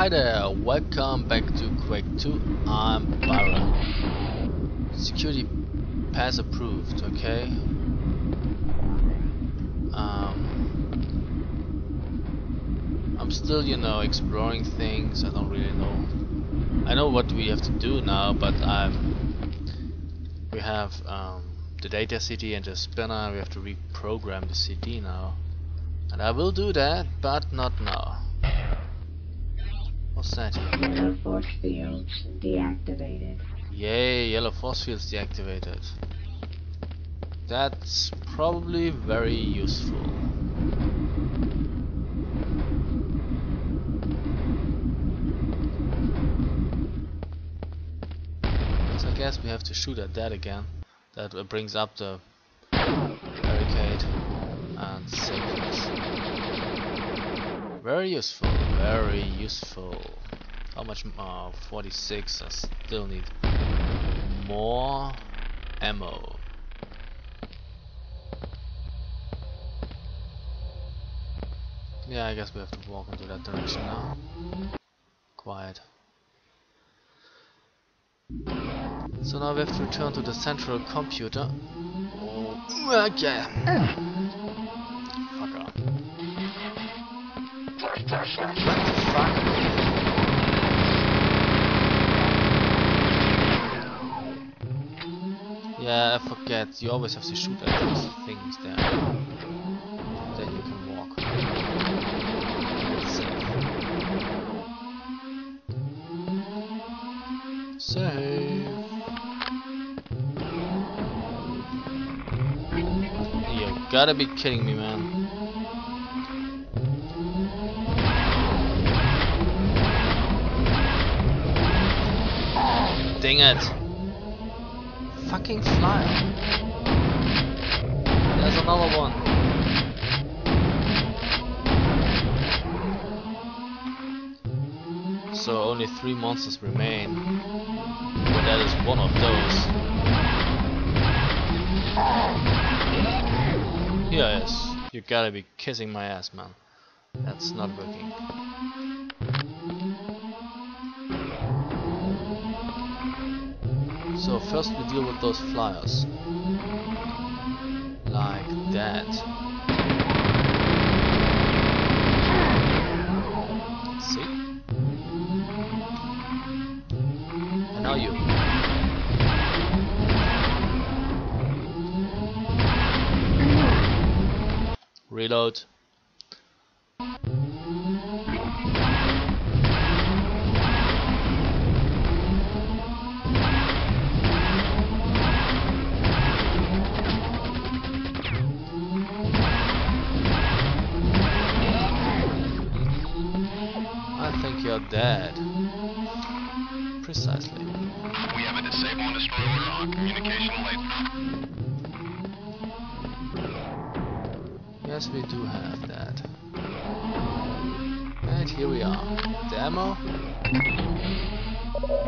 Hi there, welcome back to Quake 2. I'm Byron. Security pass approved, okay? Um, I'm still, you know, exploring things. I don't really know. I know what we have to do now, but I'm. We have um, the data CD and the spinner. We have to reprogram the CD now, and I will do that, but not now. What's that? Yellow force fields deactivated. Yay, yellow force fields deactivated. That's probably very useful. So I guess we have to shoot at that again. That brings up the barricade and saves us. Very useful, very useful. How much? Uh, 46. I still need more ammo. Yeah, I guess we have to walk into that direction now. Quiet. So now we have to return to the central computer. Oh, okay. Fuck off. Fuck. Yeah, I forget. You always have to shoot at those things there. Then you can walk. Safe. Safe. You gotta be kidding me, man. Dang it. Fucking fly. There's another one. So only three monsters remain. But that is one of those. Yes, you gotta be kissing my ass, man. That's not working. So first we deal with those flyers. Like that. See? And now you. Reload. Dead. Precisely. We have a disable and destroy order on communication. Yes, we do have that. And here we are. Demo.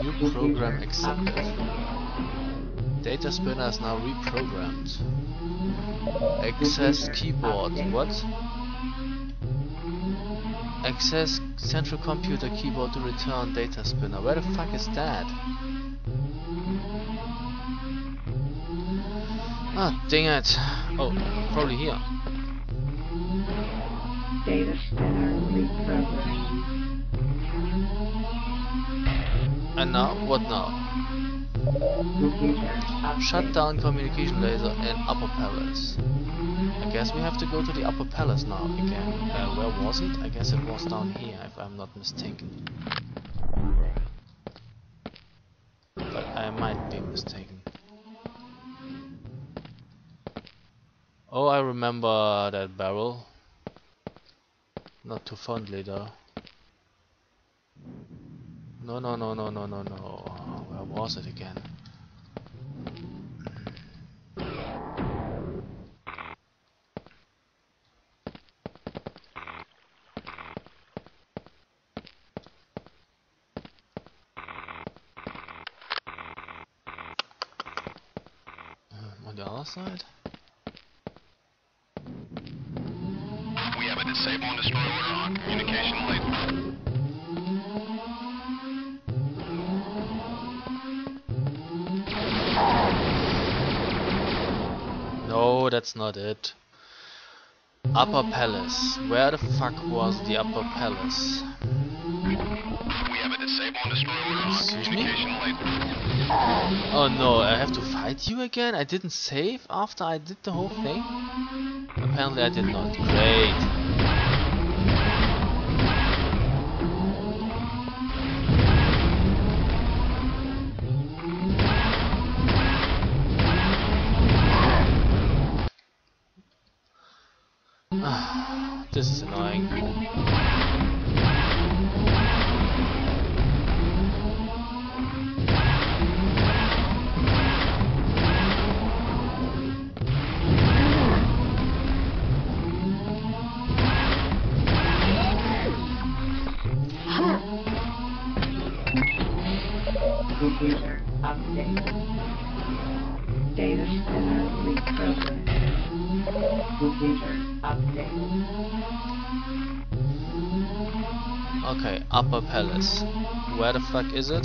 New program accepted. Data spinner is now reprogrammed. Access keyboard. What? Access central computer keyboard to return data spinner. Where the fuck is that? Ah, dang it. Oh, probably here. Data spinner reprogrammed. And now? What now? Shut down communication laser in upper palace. I guess we have to go to the upper palace now again. Uh, where was it? I guess it was down here, if I'm not mistaken. But I might be mistaken. Oh, I remember that barrel. Not too fondly though. No, no, no, no, no, no, no. Where was it again? outside. We have a and on communication late. No, that's not it. Upper Palace. Where the fuck was the Upper Palace? Oh no, I have to fight you again? I didn't save after I did the whole thing? Apparently I did not. Great. Computer update. Data center. Computer update. Okay, Upper Palace. Where the fuck is it?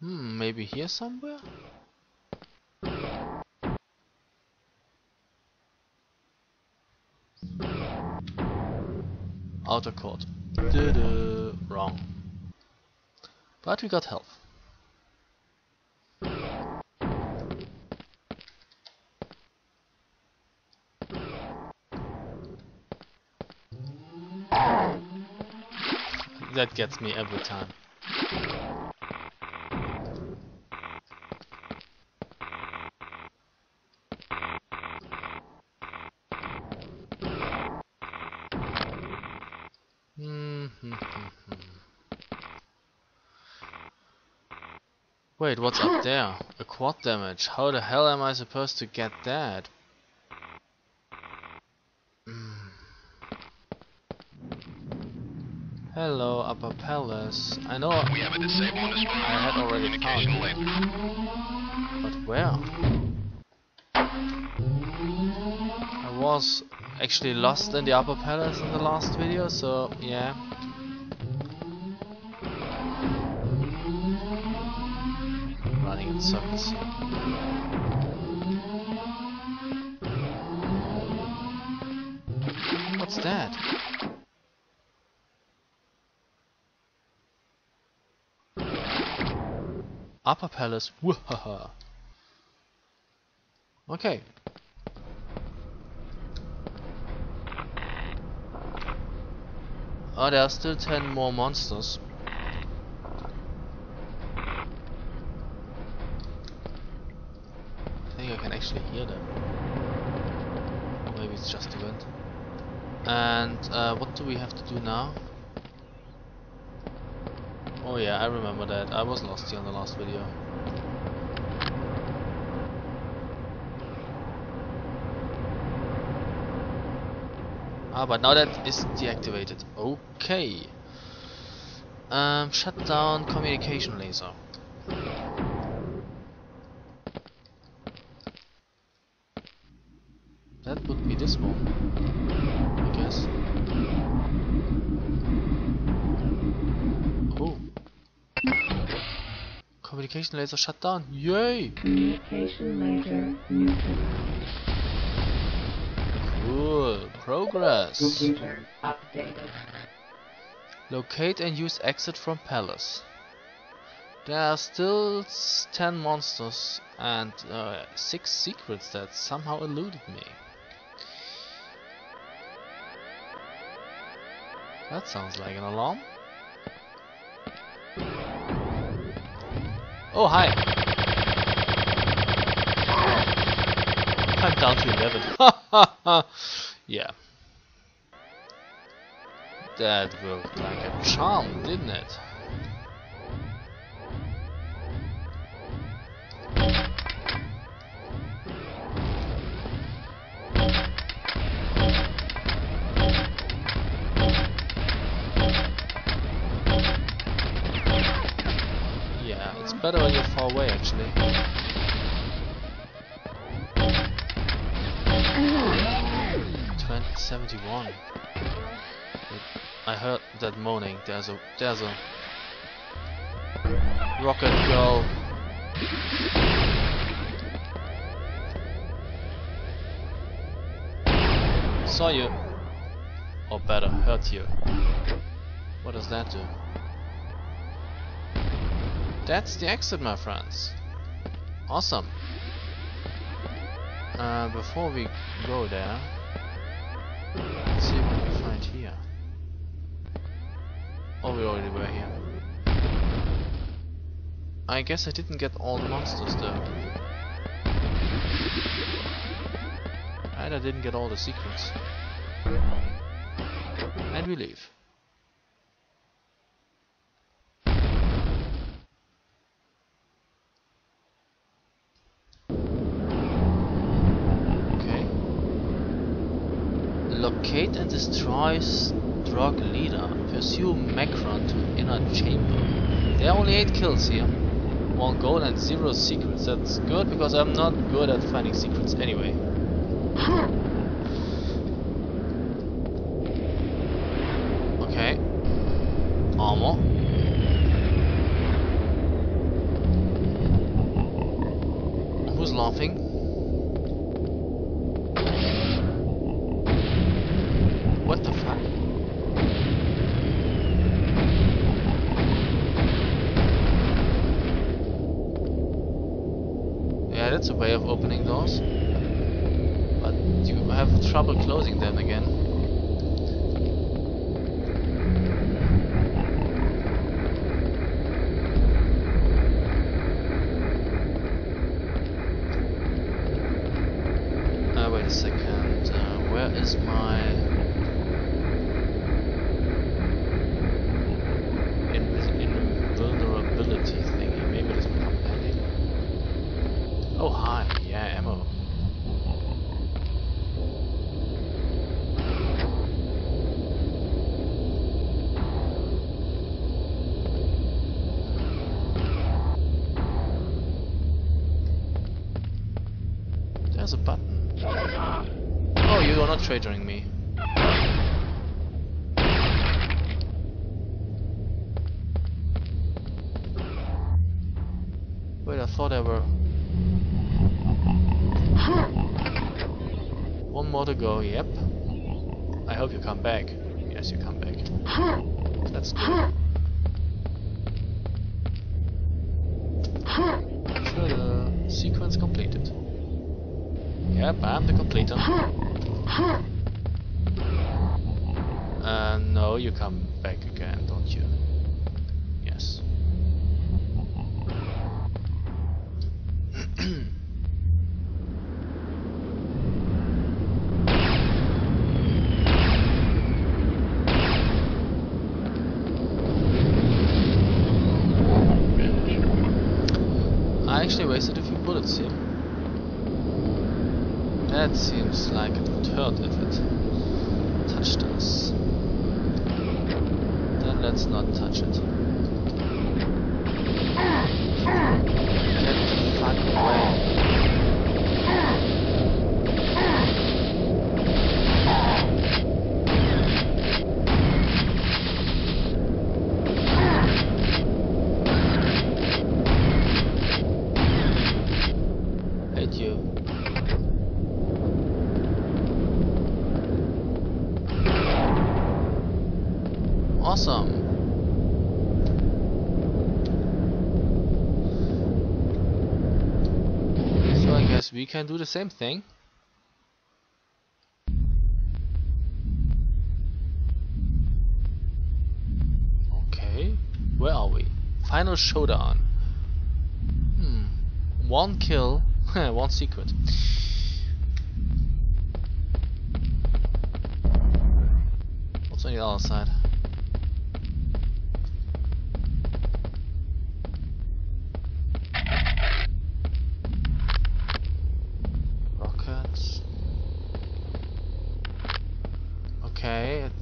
Hmm, maybe here somewhere? Outer court. Duh-duh. Wrong. But we got health. That gets me every time. Hmm, hmm, hmm, hmm. Wait, what's up there? A quad damage. How the hell am I supposed to get that? Hmm. Hello, Upper Palace. I know, We have a disable and I had already found later. but where? I was actually lost in the Upper Palace in the last video, so yeah. In circles. What's that? Upper Palace. Wahaha. Okay. Oh, there are still 10 more monsters. Think I can actually hear them. Or maybe it's just the wind. And uh, what do we have to do now? Oh yeah, I remember that. I was lost here in the last video. Ah, but now that is deactivated. Okay. Um, shut down communication laser. That would be this one, I guess. Oh. Communication laser shut down. Yay! Communication laser neutralized. Cool. Progress. Computer updated. Locate and use exit from palace. There are still 10 monsters and uh, 6 secrets that somehow eluded me. That sounds like an alarm. Oh, hi! I'm down to 11. Ha ha ha! Yeah. That worked like a charm, didn't it? Actually. 71. I heard that moaning. There's a there's a rocket girl. Saw you. Or better, hurt you. What does that do? That's the exit, my friends. Awesome. Uh, before we go there, let's see what we find here. Oh, we already were here. I guess I didn't get all the monsters though. And I didn't get all the secrets. And we leave. Okay. Locate and destroy Strogg leader. Pursue Makron to inner chamber. There are only 8 kills here. 1 gold and 0 secrets. That's good because I'm not good at finding secrets anyway. Hmm. Okay. Armor. Who's laughing? What the fuck? Yeah, that's a way of opening doors. But you have trouble closing them again. Uh, wait a second. Uh, where is my invis- invulnerability thingy? Maybe this will come handy. Oh hi, yeah, ammo. There's a button. Oh, you are not traitoring me. Wait, I thought there were one more to go. Yep. I hope you come back. Yes, you come back. That's good. So the sequence completed. Yep, I'm the completer. Uh, no, you come I actually wasted a few bullets here. That seems like it would hurt if it touched us. Then let's not touch it. Get the fuck away. Hate you. Awesome. We can do the same thing. Okay, where are we? Final showdown. Hmm. One kill, one secret. What's on the other side?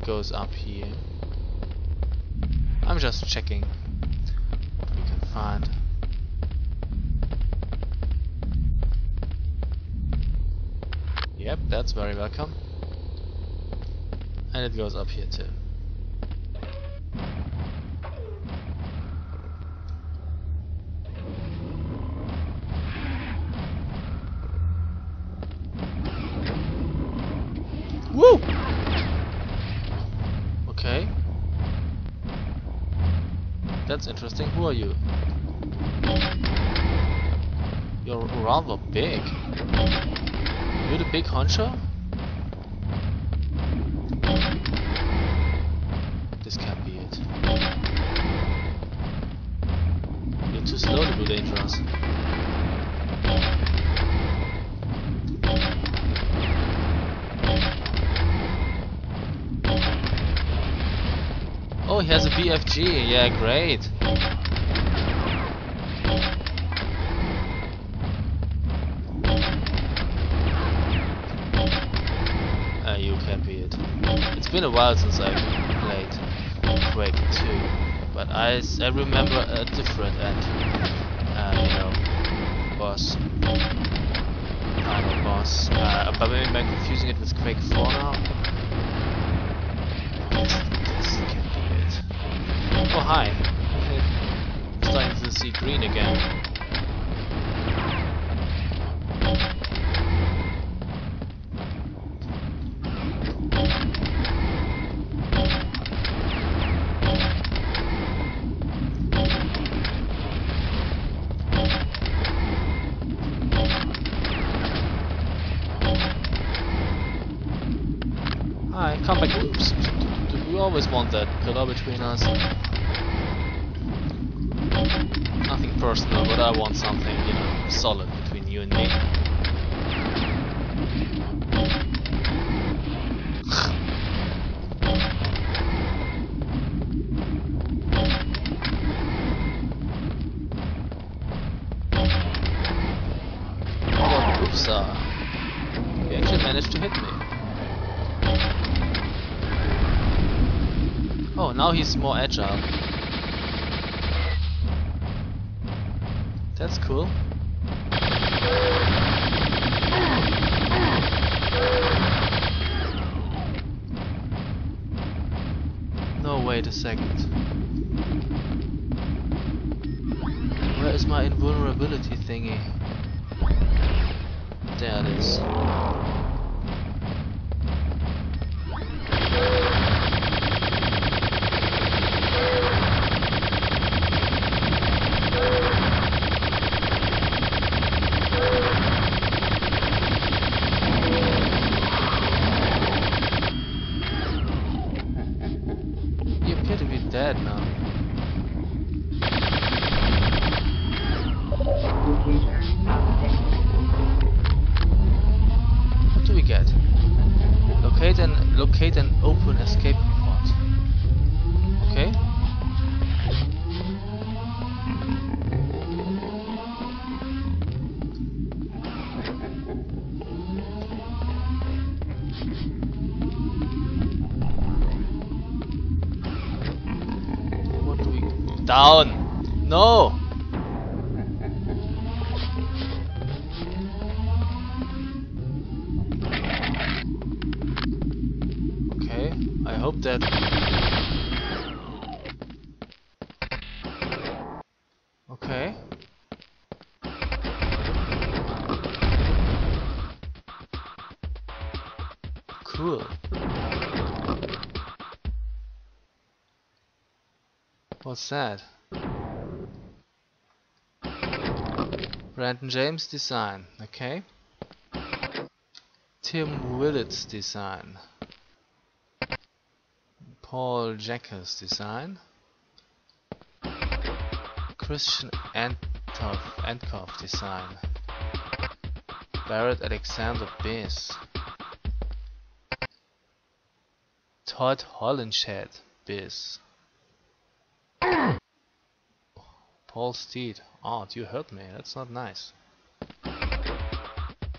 Goes up here. I'm just checking we can find. Yep, that's very welcome. And it goes up here too. That's interesting. Who are you? You're rather big. You're the big honcho? BFG. Yeah, great. Uh, you can be it. It's been a while since I played Quake 2, but I, I remember a different and uh, you know boss, final boss. Uh, but maybe I'm confusing it with Quake 4 now. Oh hi. I'm starting to see green again. Hi, come back. Oops. We always want that pillar between us. I want something, you know, solid between you and me. Uh, you actually managed to hit me. Oh, now he's more agile. That's cool. No, wait a second. Where is my invulnerability thingy? There it is. Down? No. Okay, I hope that. What's that? Brandon James design, okay. Tim Willits design. Paul Jaquays design. Christian Antov, Antkoff design. Barrett Alexander Biss. Todd Hollenshead Biss. Paul Steed. Oh, you hurt me. That's not nice.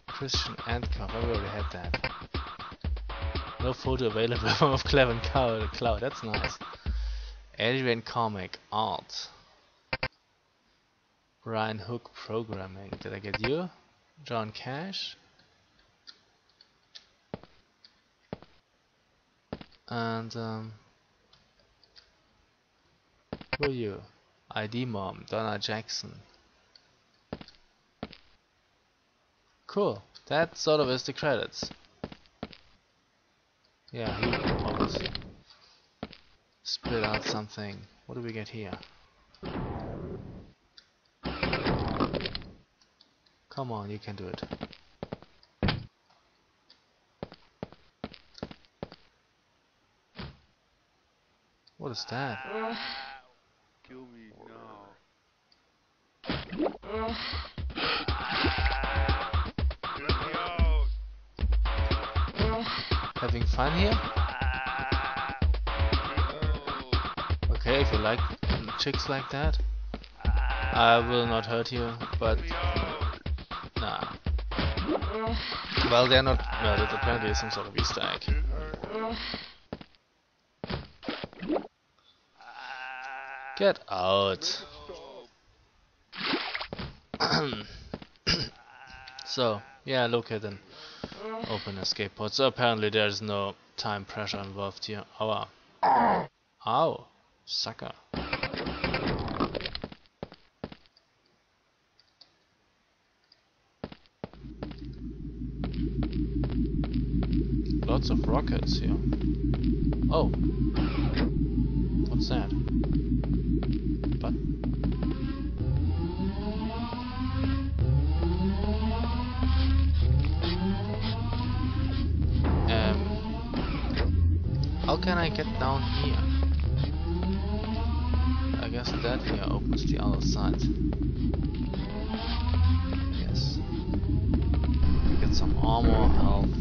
Christian Antkoff. I already had that. No photo available of Clevin Cow- Cloud. That's nice. Adrian Carmack Art. Brian Hook Programming. Did I get you? John Cash. And um, who are you? ID mom, Donna Jackson. Cool. That sort of is the credits. Yeah, he spit out something. What do we get here? Come on, you can do it. What is that? Uh, Kill me now. Get me out. Having fun here? Okay, if you like chicks like that, I will not hurt you, but nah. Well, they're not. No, that apparently is some sort of Easter egg. Get out. so, yeah, look at an open escape pod. So apparently there's no time pressure involved here. Aua. Ow. Sucker. Lots of rockets here. Oh. Can I get down here? I guess that here opens the other side. Yes. We Get some armor, health.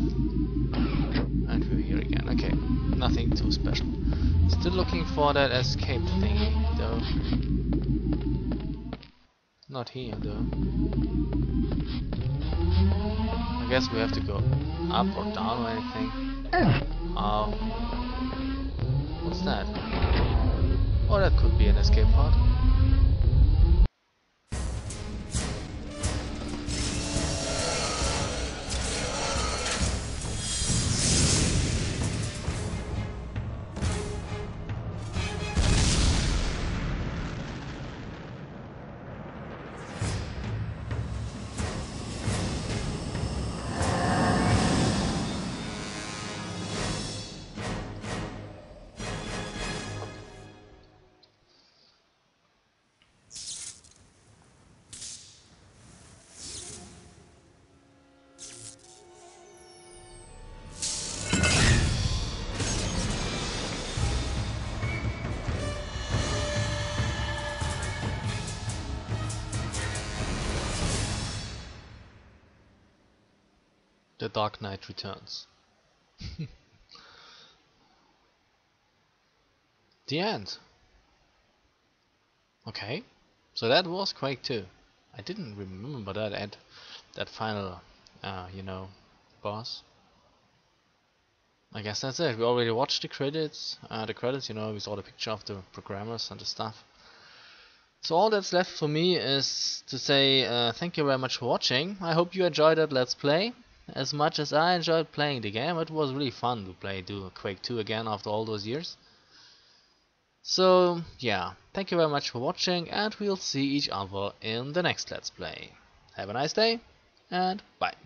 And we're here again. Okay. Nothing too special. Still looking for that escape thingy though. Not here though. I guess we have to go up or down or anything. Oh. What's that? Oh, that could be an escape pod. The Dark Knight Returns. the end. Okay, so that was Quake 2. I didn't remember that at that final, uh, you know, boss. I guess that's it. We already watched the credits. Uh, the credits, you know, we saw the picture of the programmers and the stuff. So all that's left for me is to say uh, thank you very much for watching. I hope you enjoyed that Let's Play as much as I enjoyed playing the game. It was really fun to play do Quake 2 again after all those years. So yeah, thank you very much for watching and we'll see each other in the next Let's Play. Have a nice day and bye.